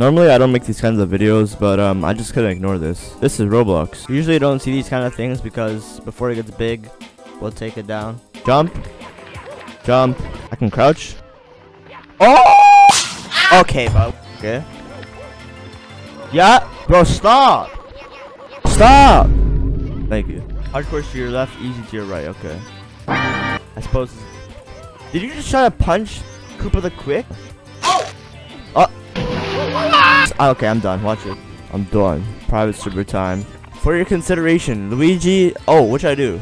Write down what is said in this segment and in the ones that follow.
Normally, I don't make these kinds of videos, but um, I just couldn't ignore this. This is Roblox. Usually, I don't see these kind of things because before it gets big, we'll take it down. Jump. Jump. I can crouch. Oh! Okay, bro. Okay. Yeah, bro, stop. Stop. Thank you. Hardcore to your left, easy to your right. Okay. I suppose. Did you just try to punch Koopa the Quick? Oh. Ah, okay, I'm done. Watch it. I'm done. Private server time. For your consideration, Luigi. Oh, what should I do?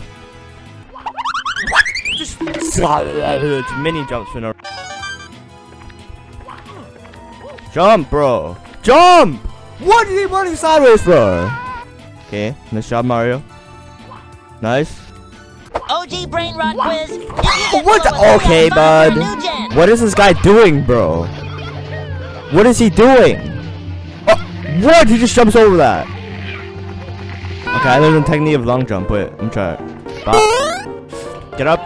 Just mini jumps for no. Jump, bro. Jump! What is he running sideways for? Okay, nice job, Mario. Nice. OG brain rot quiz. What? The okay, bud. What is this guy doing, bro? What is he doing? What? He just jumps over that. Okay, I learned the technique of long jump. but I'm trying. Get up.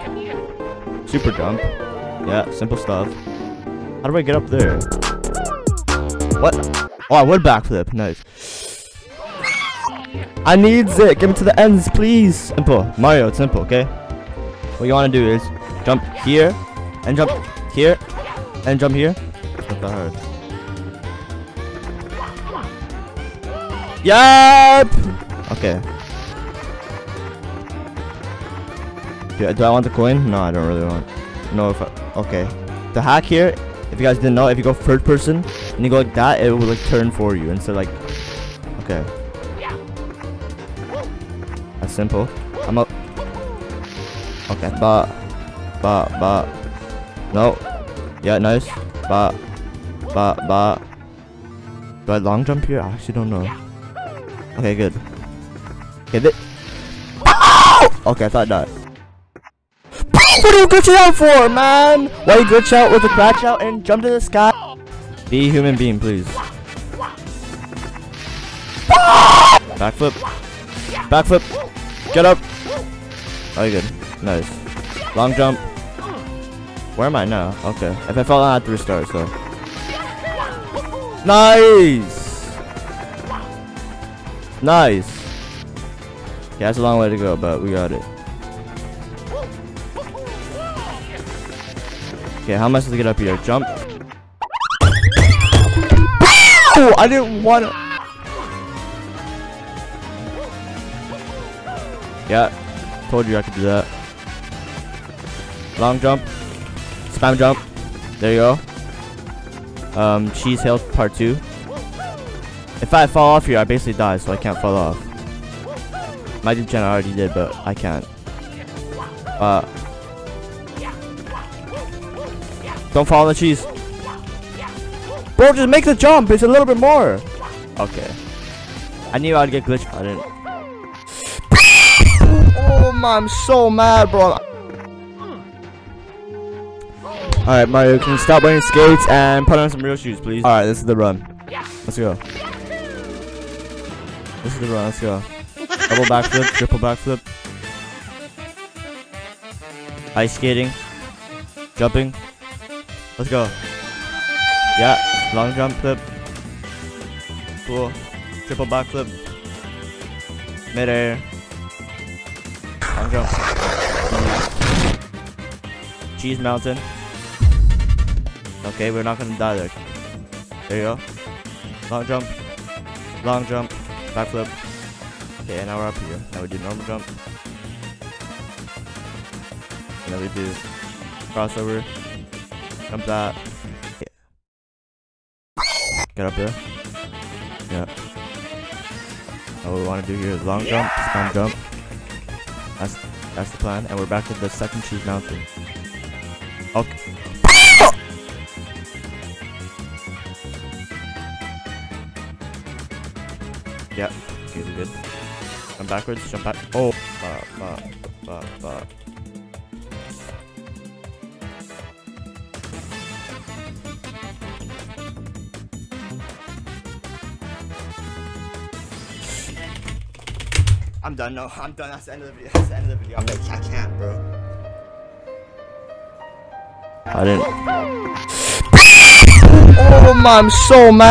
Super jump. Yeah, simple stuff. How do I get up there? What? Oh, I would backflip. Nice. I need it. Give me to the ends, please. Simple. Mario, it's simple, okay? What you want to do is jump here, and jump here, and jump here. It's not that hard. Yup! Okay. Do, do I want the coin? No, I don't really want. No, if I, okay. The hack here if you guys didn't know, if you go third person and you go like that, it will like turn for you instead like okay. That's simple. I'm up. Okay, but but but no. Yeah, nice. But but but do I long jump here? I actually don't know. Okay, good. Okay, th okay, I thought that. What are you glitching out for, man? Why you glitch out with a crash out and jump to the sky? Be a human being, please. Backflip. Backflip. Get up. Oh, you good. Nice. Long jump. Where am I now? Okay. If I fall, I have to restart, so. Nice! Nice. Yeah, that's a long way to go, but we got it. Okay, how am I supposed to get up here? Jump. Oh, I didn't want to. Yeah, told you I could do that. Long jump. Spam jump. There you go. Um, cheese health part two. If I fall off here, I basically die, so I can't fall off. My gen already did, but I can't. Uh, don't fall on the cheese. Bro, just make the jump. It's a little bit more. Okay. I knew I'd get glitched. I didn't. oh my, I'm so mad, bro. Alright, Mario, can you stop wearing skates and put on some real shoes, please? Alright, this is the run. Let's go. This is the run, let's go. Double backflip, triple backflip. Ice skating. Jumping. Let's go. Yeah, long jump flip. Cool. Triple backflip. Mid air. Long jump. Cheese mountain. Okay, we're not gonna die there. There you go. Long jump. Long jump. Backflip. Okay, now we're up here. Now we do normal jump. And then we do crossover. Jump that. Get up there. Yeah. Now what we want to do here is long jump, spam jump. That's that's the plan, and we're back to the second cheese mountain. Okay. Yeah. Okay, we're good. Jump backwards. Jump back. Oh. Ba ba ba ba. I'm done. No, I'm done. That's the end of the video. That's the end of the video. I'm like, I can't, bro. I didn't. oh, my, I'm so mad.